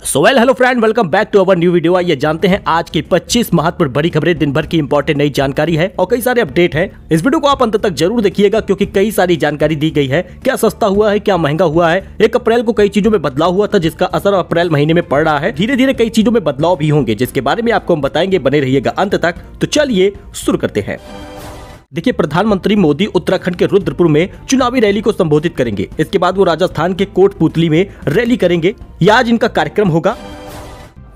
So well hello friend welcome back to our new video आइए जानते हैं आज की 25 महत्वपूर्ण बड़ी खबरें, दिन भर की इंपॉर्टेंट नई जानकारी है और कई सारे अपडेट है। इस वीडियो को आप अंत तक ज़रूर देखिएगा क्योंकि कई सारी जानकारी दी गई है। क्या सस्ता हुआ है, क्या महँगा हुआ है? एक अप्रैल को कई चीज़ों में बदलाव हुआ था जिसका असर अप्रैल महीने में पड़ रहा है। धीरे धीरे कई चीज़ों में बदलाव भी होंगे, जिसके बारे में आपको हम बताएँगे। बने रहिएगा अंत तक। तो चलिए शुरू करते हैं। देखिए, प्रधानमंत्री मोदी उत्तराखंड के रुद्रपुर में चुनावी रैली को संबोधित करेंगे। इसके बाद वो राजस्थान के कोटपुतली में रैली करेंगे। यह आज इनका कार्यक्रम होगा?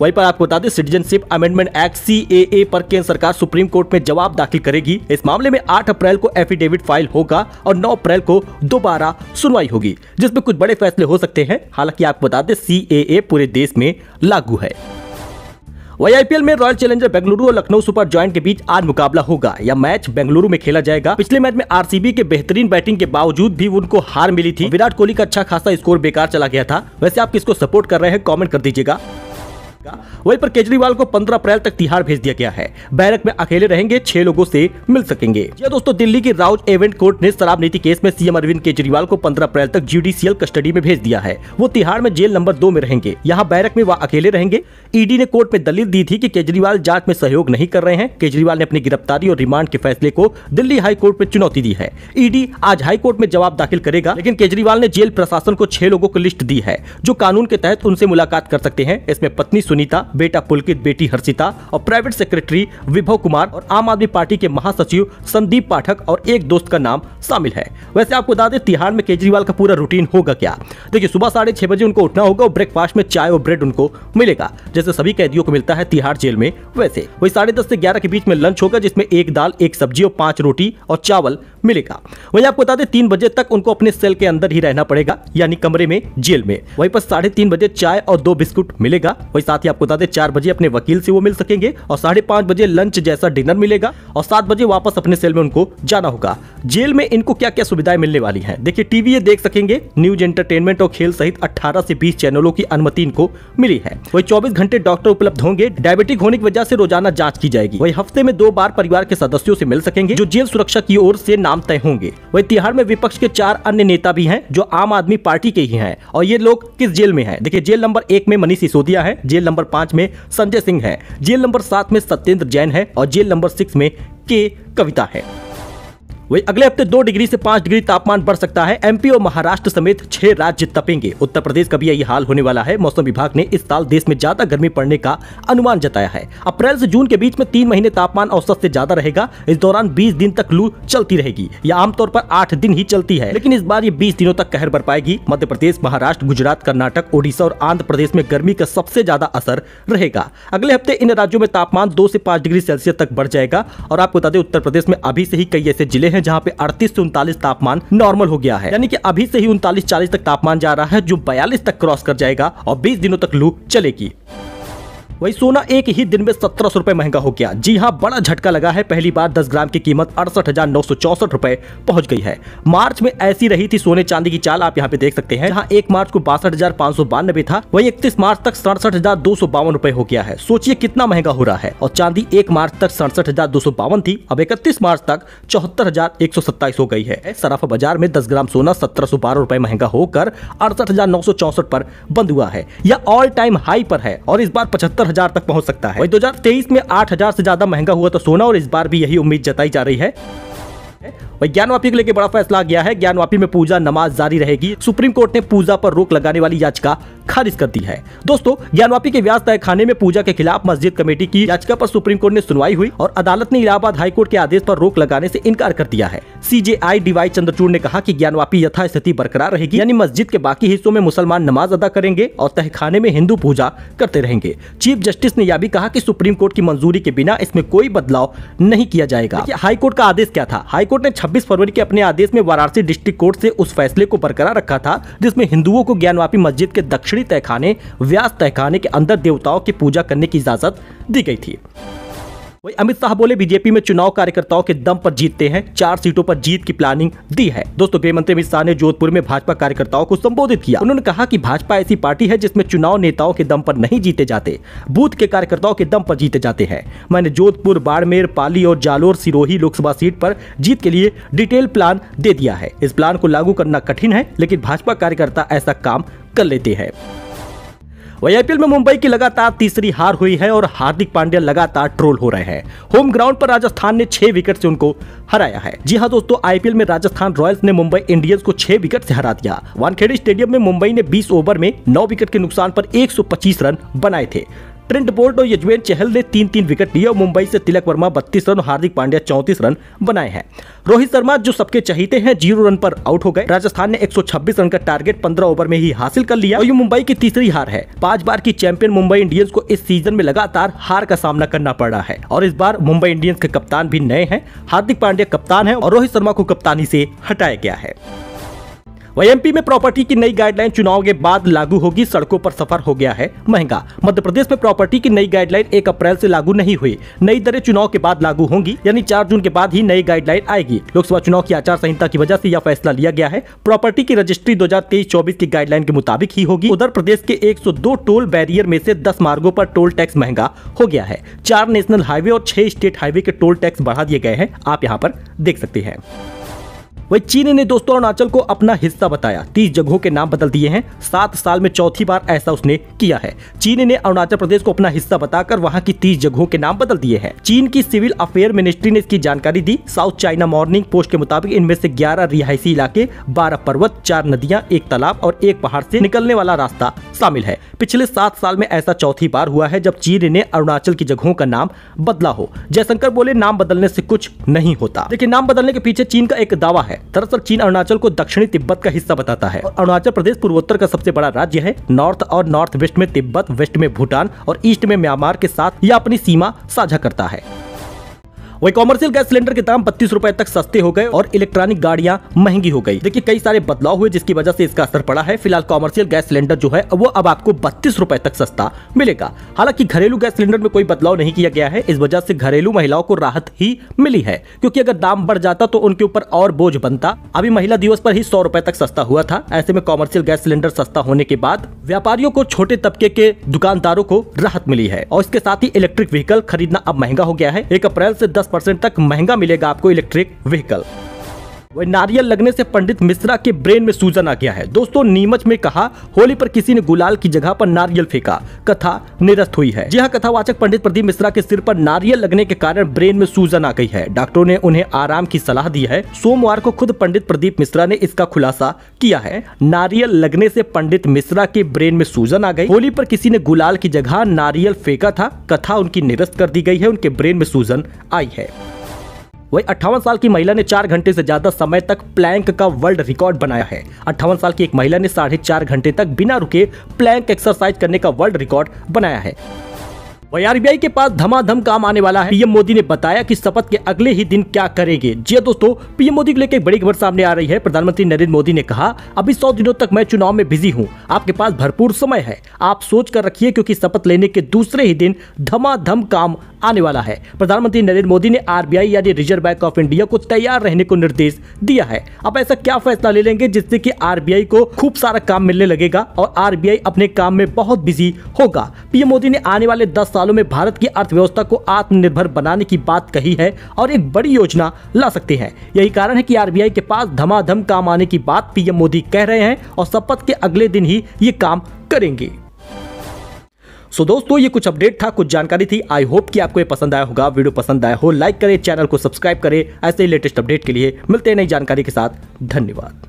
वहीं पर आपको बता दें, सिटीजनशिप अमेंडमेंट एक्ट सीएए पर केंद्र सरकार सुप्रीम कोर्ट में जवाब दाखिल करेगी। इस मामले में 8 अप्रैल को एफिडेविट फ़ाइल होगा और 9 अप्रैल को दोबारा सुनवाई होगी, जिसमें कुछ बड़े फैसले हो सकते हैं। हालाँकि आपको बता दें, सी पूरे देश में लागू है। वही आईपीएल में रॉयल चैलेंजर बेंगलुरु और लखनऊ सुपर ज्वाइंट के बीच आज मुकाबला होगा। यह मैच बेंगलुरु में खेला जाएगा। पिछले मैच में आरसीबी के बेहतरीन बैटिंग के बावजूद भी उनको हार मिली थी। विराट कोहली का अच्छा खासा स्कोर बेकार चला गया था। वैसे आप किसको सपोर्ट कर रहे हैं कॉमेंट कर दीजिएगा। वहीं पर केजरीवाल को 15 अप्रैल तक तिहाड़ भेज दिया गया है। बैरक में अकेले रहेंगे, छह लोगों से मिल सकेंगे। यह दोस्तों, दिल्ली की राउज एवेंट कोर्ट ने शराब नीति केस में सीएम अरविंद केजरीवाल को 15 अप्रैल तक जुडिशियल कस्टडी में भेज दिया है। वो तिहाड़ में जेल नंबर दो में रहेंगे। यहाँ बैरक में वह अकेले रहेंगे। ईडी ने कोर्ट में दलील दी थी की केजरीवाल जाँच में सहयोग नहीं कर रहे हैं। केजरीवाल ने अपनी गिरफ्तारी और रिमांड के फैसले को दिल्ली हाई कोर्ट में चुनौती दी है। ईडी आज हाई कोर्ट में जवाब दाखिल करेगा, लेकिन केजरीवाल ने जेल प्रशासन को छह लोगों की लिस्ट दी है, जो कानून के तहत उनसे मुलाकात कर सकते हैं। इसमें पत्नी सुनीता, बेटा पुलकित, बेटी हर्षिता और प्राइवेट सेक्रेटरी विभव कुमार और आम आदमी पार्टी के महासचिव संदीप पाठक और एक दोस्त का नाम शामिल है। वैसे आपको बता दें, तिहाड़ में केजरीवाल का पूरा रूटीन होगा क्या? देखिए, सुबह साढ़े छह बजे उनको उठना होगा और ब्रेकफास्ट में चाय और ब्रेड उनको मिलेगा, जैसे सभी कैदियों को मिलता है तिहाड़ जेल में। वैसे, वही साढ़े दस से ग्यारह के बीच में लंच होगा, जिसमें एक दाल, एक सब्ज़ी और पाँच रोटी और चावल मिलेगा। वही आपको बता दें, तीन बजे तक उनको अपने सेल के अंदर ही रहना पड़ेगा, यानी कमरे में, जेल में। वहीं पर साढ़े तीन बजे चाय और दो बिस्कुट मिलेगा। वही साथ ही आपको बता दें, चार बजे अपने वकील से वो मिल सकेंगे और साढ़े पाँच बजे लंच जैसा डिनर मिलेगा और सात बजे वापस अपने सेल में उनको जाना होगा। जेल में इनको क्या क्या सुविधाएँ मिलने वाली है? देखिए, टीवी ये देख सकेंगे, न्यूज़ एंटरटेनमेंट और खेल सहित अठारह से बीस चैनलों की अनुमति इनको मिली है। वही चौबीस घंटे डॉक्टर उपलब्ध होंगे, डायबिटिक होने की वजह से रोज़ाना जाँच की जाएगी। वही हफ़्ते में दो बार परिवार के सदस्यों से मिल सकेंगे, जो जेल सुरक्षा की ओर से नाम तय होंगे। वही तिहाड़ में विपक्ष के चार अन्य नेता भी हैं, जो आम आदमी पार्टी के ही हैं। और ये लोग किस जेल में हैं? देखिए, जेल नंबर एक में मनीष सिसोदिया है, जेल नंबर पाँच में संजय सिंह है, जेल नंबर सात में सत्येंद्र जैन है और जेल नंबर सिक्स में के कविता है। वही अगले हफ़्ते दो डिग्री से पाँच डिग्री तापमान बढ़ सकता है। एमपी और महाराष्ट्र समेत छह राज्य तपेंगे। उत्तर प्रदेश का भी यही हाल होने वाला है। मौसम विभाग ने इस साल देश में ज़्यादा गर्मी पड़ने का अनुमान जताया है। अप्रैल से जून के बीच में तीन महीने तापमान औसत से ज़्यादा रहेगा। इस दौरान बीस दिन तक लू चलती रहेगी। यह आमतौर पर आठ दिन ही चलती है। लेकिन इस बार ये बीस दिनों तक कहर बर पाएगी। मध्य प्रदेश, महाराष्ट्र, गुजरात, कर्नाटक, ओडिशा और आंध्र प्रदेश में गर्मी का सबसे ज़्यादा असर रहेगा। अगले हफ़्ते इन राज्यों में तापमान दो से पाँच डिग्री सेल्सियस तक बढ़ जाएगा। और आपको बता दें, उत्तर प्रदेश में अभी से ही कई ऐसे ज़िले हैं जहाँ पे अड़तीस से उनतालीस तापमान नॉर्मल हो गया है। यानी कि अभी से ही उनतालीस चालीस तक तापमान जा रहा है, जो बयालीस तक क्रॉस कर जाएगा और बीस दिनों तक लू चलेगी। वही सोना एक ही दिन में सत्रह सौ महँगा हो गया। जी हाँ बड़ा झटका लगा है। पहली बार 10 ग्राम की कीमत अड़सठ हज़ार नौ सौ चौसठ रुपए पहुँच गई है। मार्च में ऐसी रही थी सोने चांदी की चाल, आप यहाँ पे देख सकते हैं, जहाँ एक मार्च को बासठ हज़ार पाँच सौ बानबे था, वही इकतीस मार्च तक सड़सठ हज़ार दो सौ बावन रुपए हो गया है। सोचिए कितना महँगा हो रहा है। और चांदी एक मार्च तक सड़सठ हज़ार दो सौ बावन थी, अब इकतीस मार्च तक चौहत्तर हज़ार एक सौ सत्ताईस हो गई है। सराफा बाज़ार में दस ग्राम सोना सत्रह सौ बारह रुपए महँगा होकर अड़सठ हज़ार नौ सौ चौसठ पर बंद हुआ है। यह ऑल टाइम हाई पर है और इस बार पचहत्तर हज़ार तक पहुँच सकता है। वही 2023 में 8000 से ज़्यादा महँगा हुआ तो सोना और इस बार भी यही उम्मीद जताई जा रही है। वही ज्ञानवापी को लेकर बड़ा फैसला गया है। ज्ञानवापी में पूजा, नमाज़ जारी रहेगी। सुप्रीम कोर्ट ने पूजा पर रोक लगाने वाली याचिका खारिज कर दी है। दोस्तों, ज्ञानवापी के व्यास तय खाने में पूजा के खिलाफ मस्जिद कमेटी की याचिका पर सुप्रीम कोर्ट ने सुनवाई हुई और अदालत ने इलाहाबाद हाईकोर्ट के आदेश पर रोक लगाने से इनकार कर दिया है। सीजेआई डीवाई चंद्रचूड़ ने कहा कि ज्ञानवापी यथास्थिति बरकरार रहेगी, यानी मस्जिद के बाकी हिस्सों में मुसलमान नमाज़ अदा करेंगे और तहखाने में हिंदू पूजा करते रहेंगे। चीफ जस्टिस ने यह भी कहा कि सुप्रीम कोर्ट की मंजूरी के बिना इसमें कोई बदलाव नहीं किया जाएगा। हाईकोर्ट का आदेश क्या था? हाईकोर्ट ने 26 फरवरी के अपने आदेश में वाराणसी डिस्ट्रिक्ट कोर्ट से उस फैसले को बरकरार रखा था, जिसमें हिंदुओं को ज्ञानवापी मस्जिद के दक्षिणी तहखाने, व्यास तहखाने के अंदर देवताओं की पूजा करने की इजाज़त दी गई थी। वही अमित शाह बोले, बीजेपी में चुनाव कार्यकर्ताओं के दम पर जीतते हैं। चार सीटों पर जीत की प्लानिंग दी है। दोस्तों, गृह मंत्री अमित शाह ने जोधपुर में भाजपा कार्यकर्ताओं को संबोधित किया। उन्होंने कहा कि भाजपा ऐसी पार्टी है जिसमें चुनाव नेताओं के दम पर नहीं जीते जाते, बूथ के कार्यकर्ताओं के दम पर जीते जाते हैं। मैंने जोधपुर, बाड़मेर, पाली और जालोर सिरोही लोकसभा सीट पर जीत के लिए डिटेल प्लान दे दिया है। इस प्लान को लागू करना कठिन है, लेकिन भाजपा कार्यकर्ता ऐसा काम कर लेते हैं। वही आईपीएल में मुंबई की लगातार तीसरी हार हुई है और हार्दिक पांड्या लगातार ट्रोल हो रहे हैं। होम ग्राउंड पर राजस्थान ने छह विकेट से उनको हराया है। जी हाँ दोस्तों आईपीएल में राजस्थान रॉयल्स ने मुंबई इंडियंस को छह विकेट से हरा दिया। वानखेड़े स्टेडियम में मुंबई ने 20 ओवर में नौ विकेट के नुकसान पर 125 रन बनाए थे। ट्रेंट बोल्ट और यजवेन चहल ने तीन तीन विकेट लिए और मुंबई से तिलक वर्मा बत्तीस रन और हार्दिक पांड्या चौंतीस रन बनाए हैं। रोहित शर्मा, जो सबके चहीते हैं, ज़ीरो रन पर आउट हो गए। राजस्थान ने 126 रन का टारगेट 15 ओवर में ही हासिल कर लिया और ये मुंबई की तीसरी हार है। पाँच बार की चैंपियन मुंबई इंडियंस को इस सीज़न में लगातार हार का सामना करना पड़ रहा है और इस बार मुंबई इंडियंस के कप्तान भी नए हैं। हार्दिक पांड्या कप्तान है और रोहित शर्मा को कप्तानी से हटाया गया है। वही एमपी में प्रॉपर्टी की नई गाइडलाइन चुनाव के बाद लागू होगी, सड़कों पर सफ़र हो गया है महँगा। मध्य प्रदेश में प्रॉपर्टी की नई गाइडलाइन एक अप्रैल से लागू नहीं हुई। नई दरें चुनाव के बाद लागू होंगी, यानी चार जून के बाद ही नई गाइडलाइन आएगी। लोकसभा चुनाव की आचार संहिता की वजह से यह फैसला लिया गया है। प्रॉपर्टी की रजिस्ट्री दो हज़ार की गाइडलाइन के मुताबिक ही होगी। उधर प्रदेश के एक सौ दो टोल बैरियर में से दस मार्गो पर टोल टैक्स महँगा हो गया है। चार नेशनल हाईवे और छह स्टेट हाईवे के टोल टैक्स बढ़ा दिए गए हैं। आप यहाँ पर देख सकते हैं। वही चीन ने दोस्तों अरुणाचल को अपना हिस्सा बताया। तीस जगहों के नाम बदल दिए हैं। सात साल में चौथी बार ऐसा उसने किया है। चीन ने अरुणाचल प्रदेश को अपना हिस्सा बताकर वहाँ की तीस जगहों के नाम बदल दिए हैं। चीन की सिविल अफेयर मिनिस्ट्री ने इसकी जानकारी दी। साउथ चाइना मॉर्निंग पोस्ट के मुताबिक इनमें से ग्यारह रिहायशी इलाके, बारह पर्वत, चार नदियाँ, एक तालाब और एक पहाड़ से निकलने वाला रास्ता शामिल है। पिछले सात साल में ऐसा चौथी बार हुआ है जब चीन ने अरुणाचल की जगहों का नाम बदला हो। जयशंकर बोले, नाम बदलने से कुछ नहीं होता। लेकिन नाम बदलने के पीछे चीन का एक दावा है। दरअसल चीन अरुणाचल को दक्षिणी तिब्बत का हिस्सा बताता है। अरुणाचल प्रदेश पूर्वोत्तर का सबसे बड़ा राज्य है। नॉर्थ और नॉर्थ वेस्ट में तिब्बत, वेस्ट में भूटान और ईस्ट में म्यांमार के साथ यह अपनी सीमा साझा करता है। वही कॉमर्शियल गैस सिलेंडर के दाम बत्तीस रूपए तक सस्ते हो गए और इलेक्ट्रॉनिक गाड़ियाँ महँगी हो गई। देखिए, कई सारे बदलाव हुए जिसकी वजह से इसका असर पड़ा है। फ़िलहाल कॉमर्शियल गैस सिलेंडर जो है, वो अब आपको बत्तीस रूपए तक सस्ता मिलेगा। हालाँकि घरेलू गैस सिलेंडर में कोई बदलाव नहीं किया गया है। इस वजह से घरेलू महिलाओं को राहत ही मिली है। क्योंकि अगर दाम बढ़ जाता तो उनके ऊपर और बोझ बनता। अभी महिला दिवस पर ही सौ रूपए तक सस्ता हुआ था। ऐसे में कॉमर्शियल गैस सिलेंडर सस्ता होने के बाद व्यापारियों को छोटे तबके के दुकानदारों को राहत मिली है। और इसके साथ ही इलेक्ट्रिक व्हीकल खरीदना अब महँगा हो गया है। एक अप्रैल से दस परसेंट तक महँगा मिलेगा आपको इलेक्ट्रिक व्हीकल। वही नारियल लगने से पंडित मिश्रा के ब्रेन में सूजन आ गया है। दोस्तों, नीमच में कहा, होली पर किसी ने गुलाल की जगह पर नारियल फेंका। कथा निरस्त हुई है। जी हाँ कथावाचक पंडित प्रदीप मिश्रा के सिर पर नारियल लगने के कारण ब्रेन में सूजन आ गई है। डॉक्टरों ने उन्हें आराम की सलाह दी है। सोमवार को खुद पंडित प्रदीप मिश्रा ने इसका खुलासा किया है। नारियल लगने से पंडित मिश्रा के ब्रेन में सूजन आ गई। होली पर किसी ने गुलाल की जगह नारियल फेंका था। कथा उनकी निरस्त कर दी गई है। उनके ब्रेन में सूजन आई है। वही अट्ठावन साल की महिला ने चार घंटे से ज़्यादा समय तक प्लैंक का वर्ल्ड रिकॉर्ड बनाया है। अट्ठावन साल की एक महिला ने साढ़े चार घंटे तक बिना रुके प्लैंक एक्सरसाइज करने का वर्ल्ड रिकॉर्ड बनाया है। वही आरबीआई के पास धमाधम काम आने वाला है। पीएम मोदी ने बताया कि शपथ के अगले ही दिन क्या करेंगे। जी हाँ दोस्तों, पीएम मोदी को लेकर बड़ी खबर सामने आ रही है। प्रधानमंत्री नरेंद्र मोदी ने कहा, अभी सौ दिनों तक मैं चुनाव में बिज़ी हूँ। आपके पास भरपूर समय है। आप सोच कर रखिए क्योंकि शपथ लेने के दूसरे ही दिन धमाधम काम आने वाला है। प्रधानमंत्री नरेंद्र मोदी ने आरबीआई यानी रिज़र्व बैंक ऑफ़ इंडिया को तैयार रहने को निर्देश दिया है। अब ऐसा क्या फैसला ले लेंगे जिससे कि आरबीआई को खूब सारा काम मिलने लगेगा और आरबीआई अपने काम में बहुत बिज़ी होगा। पीएम मोदी ने आने वाले दस सालों में भारत की अर्थव्यवस्था को आत्मनिर्भर बनाने की बात कही है और एक बड़ी योजना ला सकते हैं। यही कारण है कि आरबीआई के पास धमाधम काम आने की बात पीएम मोदी कह रहे हैं और शपथ के अगले दिन ही ये काम करेंगे। सो so, दोस्तों ये कुछ अपडेट था कुछ जानकारी थी। आई होप कि आपको ये पसंद आया होगा। वीडियो पसंद आया हो लाइक करें चैनल को सब्सक्राइब करें। ऐसे ही लेटेस्ट अपडेट के लिए मिलते हैं नई जानकारी के साथ। धन्यवाद।